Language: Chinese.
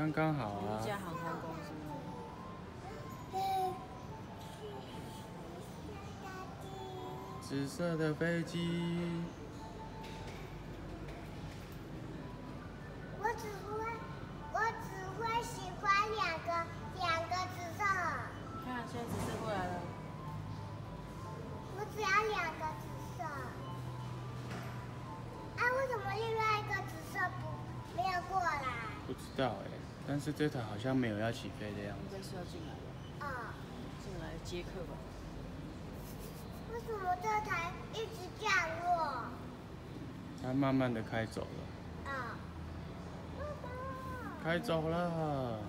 刚刚好啊一。家航空公司。紫色的飞机，我只会，我只会喜欢两个两个紫色，看，现在紫色过来了。我只要两个紫色。啊，为什么另外一个紫色不没有过来？不知道哎，但是这台好像没有要起飞的样子。应该是要进来了，啊、进来接客吧。为什么这台一直降落？它慢慢的开走了，啊、爸爸。开走了。